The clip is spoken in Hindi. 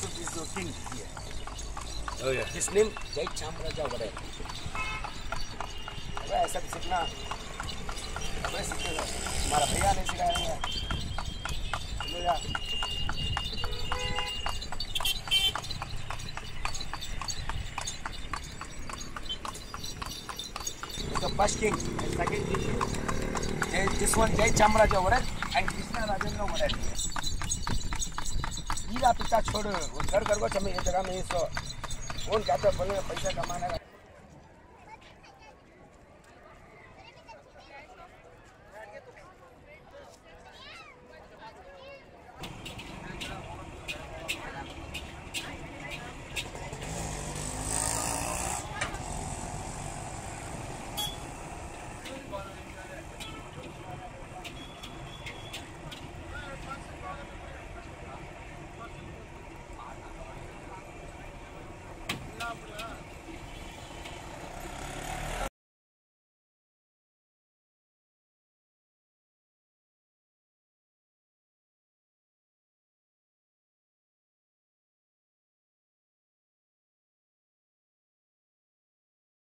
Yusuf is your king here. Oh yeah. His name Jai Chamraja over there. अबे ऐसा भी सीखना अबे सीखे तो हमारा भैया नहीं सिखाया नहीं है चलो यार The first king and second king. This one Jai Chamraja over it and Krishna Rajendra over it. पिता छोड़, वो घर घर को समय जगह में इसको कौन है? बोले, पैसा कमाने का